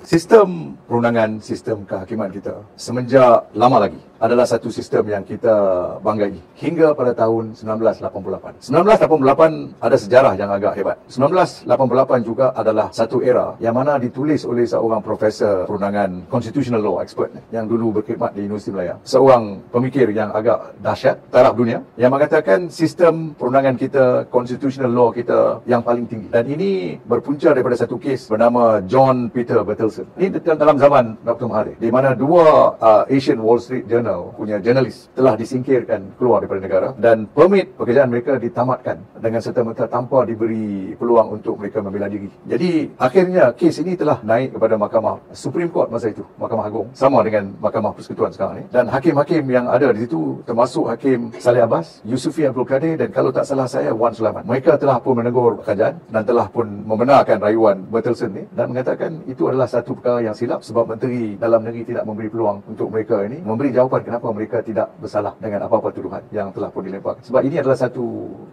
Sistem perundangan, sistem kehakiman kita semenjak lama lagi adalah satu sistem yang kita banggai hingga pada tahun 1988. 1988 ada sejarah yang agak hebat. 1988 juga adalah satu era yang mana ditulis oleh seorang profesor perundangan constitutional law expert yang dulu berkhidmat di Universiti Melaya. Seorang pemikir yang agak dahsyat taraf dunia yang mengatakan sistem perundangan kita, constitutional law kita yang paling tinggi. Dan ini berpunca daripada satu kes bernama John Peter Bertel Wilson. Ini dalam zaman Dr. Mahathir di mana dua uh, Asian Wall Street Journal punya jurnalis telah disingkirkan keluar daripada negara dan permit pekerjaan mereka ditamatkan dengan serta-merta tanpa diberi peluang untuk mereka membela diri. Jadi akhirnya kes ini telah naik kepada Mahkamah Supreme Court masa itu, Mahkamah Agung sama dengan Mahkamah Persekutuan sekarang ini. Dan hakim-hakim yang ada di situ termasuk Hakim Saleh Abbas, Yusufi Abdul Kadir dan kalau tak salah saya Wan Sulaiman. Mereka telah pun menegur kerajaan dan telah pun membenarkan rayuan Bertelsen ini dan mengatakan itu adalah satu perkara yang silap sebab Menteri Dalam Negeri tidak memberi peluang untuk mereka ini memberi jawapan kenapa mereka tidak bersalah dengan apa-apa tuduhan yang telah pun dilemparkan. Sebab ini adalah satu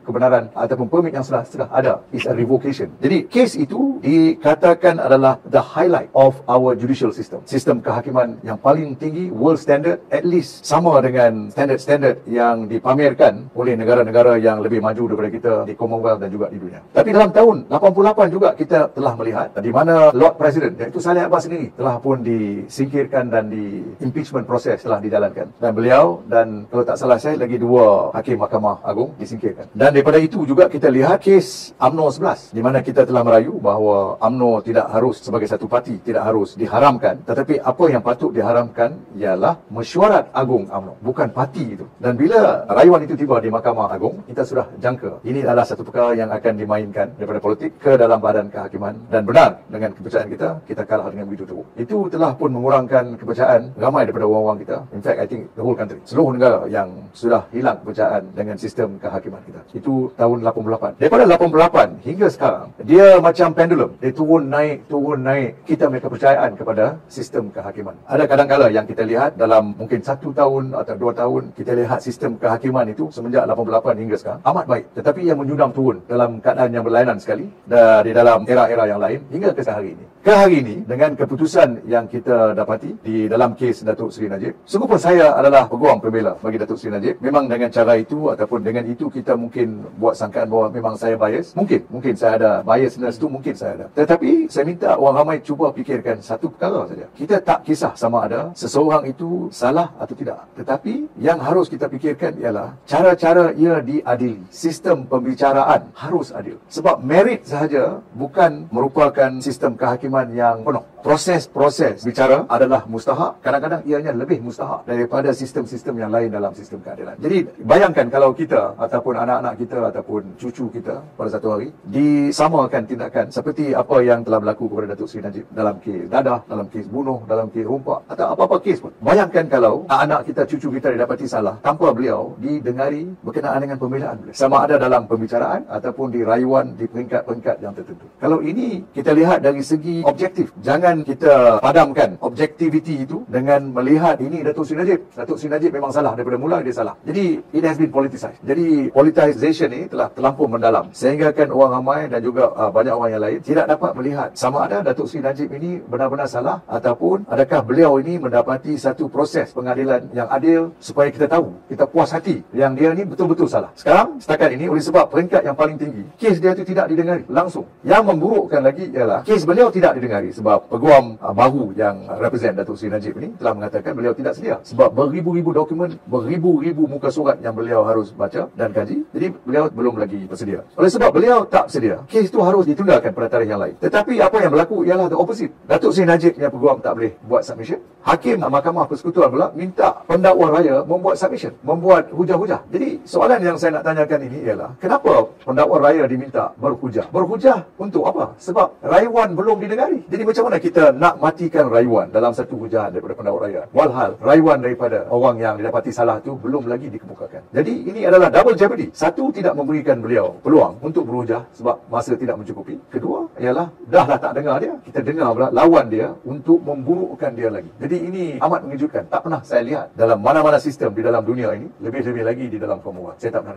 kebenaran ataupun permit yang sudah sudah ada is a revocation. Jadi kes itu dikatakan adalah the highlight of our judicial system. Sistem kehakiman yang paling tinggi world standard at least sama dengan standard-standard yang dipamerkan oleh negara-negara yang lebih maju daripada kita di Commonwealth dan juga di dunia. Tapi dalam tahun 88 juga kita telah melihat di mana Lord President iaitu Saleh Abbas sendiri telah pun disingkirkan dan di impeachment proses telah dijalankan. Dan beliau dan kalau tak salah saya lagi dua hakim Mahkamah Agung disingkirkan. Dan daripada itu juga kita lihat kes UMNO 11 di mana kita telah merayu bahawa UMNO tidak harus sebagai satu parti tidak harus diharamkan tetapi apa yang patut diharamkan ialah mesyuarat agung UMNO bukan parti itu. Dan bila rayuan itu tiba di Mahkamah Agung kita sudah jangka ini adalah satu perkara yang akan dimainkan daripada politik ke dalam badan kehakiman dan benar dengan kepercayaan kita kita kalah dengan begitu teruk. Itu telah pun mengurangkan kepercayaan ramai daripada orang-orang kita. In fact, I think the whole country. Seluruh negara yang sudah hilang kepercayaan dengan sistem kehakiman kita. Itu tahun 88. Daripada 88 hingga sekarang, dia macam pendulum. Dia turun naik, turun naik. Kita punya kepercayaan kepada sistem kehakiman. Ada kadang-kala yang kita lihat dalam mungkin satu tahun atau dua tahun, kita lihat sistem kehakiman itu semenjak 88 hingga sekarang amat baik. Tetapi yang menjudam turun dalam keadaan yang berlainan sekali dan di dalam era-era yang lain hingga ke hari ini. Ke hari ini, dengan keputusan yang kita dapati di dalam kes Datuk Seri Najib. Pun saya adalah peguam pembela bagi Datuk Seri Najib. Memang dengan cara itu ataupun dengan itu kita mungkin buat sangkaan bahawa memang saya bias. Mungkin, mungkin saya ada biasness itu mungkin saya ada. Tetapi saya minta orang ramai cuba fikirkan satu perkara saja. Kita tak kisah sama ada seseorang itu salah atau tidak. Tetapi yang harus kita fikirkan ialah cara-cara ia diadili. Sistem pembicaraan harus adil. Sebab merit sahaja bukan merupakan sistem kehakiman yang penuh proses-proses bicara adalah mustahak. Kadang-kadang ianya lebih mustahak daripada sistem-sistem yang lain dalam sistem keadilan. Jadi bayangkan kalau kita ataupun anak-anak kita ataupun cucu kita pada satu hari disamakan tindakan seperti apa yang telah berlaku kepada Datuk Seri Najib dalam kes dadah, dalam kes bunuh, dalam kes rompak atau apa-apa kes pun. Bayangkan kalau anak kita, cucu kita didapati salah tanpa beliau didengari berkenaan dengan pembelaan. Sama ada dalam pembicaraan ataupun di rayuan di peringkat-peringkat yang tertentu. Kalau ini kita lihat dari segi objektif. Jangan kita padamkan objektiviti itu dengan melihat ini Datuk Seri Najib. Datuk Seri Najib memang salah daripada mula dia salah. Jadi it has been politicized. Jadi politicization ini telah terlampau mendalam sehingga kan orang ramai dan juga uh, banyak orang yang lain tidak dapat melihat sama ada Datuk Seri Najib ini benar-benar salah ataupun adakah beliau ini mendapati satu proses pengadilan yang adil supaya kita tahu, kita puas hati yang dia ini betul-betul salah. Sekarang setakat ini oleh sebab peringkat yang paling tinggi, kes dia itu tidak didengari langsung. Yang memburukkan lagi ialah kes beliau tidak didengari sebab peguam peguam uh, baru yang represent Datuk Seri Najib ini telah mengatakan beliau tidak sedia sebab beribu-ribu dokumen, beribu-ribu muka surat yang beliau harus baca dan kaji. Jadi beliau belum lagi bersedia. Oleh sebab beliau tak bersedia, kes itu harus ditundakan pada tarikh yang lain. Tetapi apa yang berlaku ialah the opposite. Datuk Seri Najib yang peguam tak boleh buat submission. Hakim Mahkamah Persekutuan pula minta pendakwa raya membuat submission, membuat hujah-hujah. Jadi soalan yang saya nak tanyakan ini ialah kenapa pendakwa raya diminta berhujah? Berhujah untuk apa? Sebab rayuan belum didengari. Jadi macam mana kita nak matikan rayuan dalam satu hujan daripada pendakwa raya. Walhal, rayuan daripada orang yang didapati salah itu belum lagi dikemukakan. Jadi ini adalah double jeopardy. Satu, tidak memberikan beliau peluang untuk berhujah sebab masa tidak mencukupi. Kedua, ialah dahlah tak dengar dia. Kita dengar pula lawan dia untuk memburukkan dia lagi. Jadi ini amat mengejutkan. Tak pernah saya lihat dalam mana-mana sistem di dalam dunia ini, lebih-lebih lagi di dalam Commonwealth. Saya tak pernah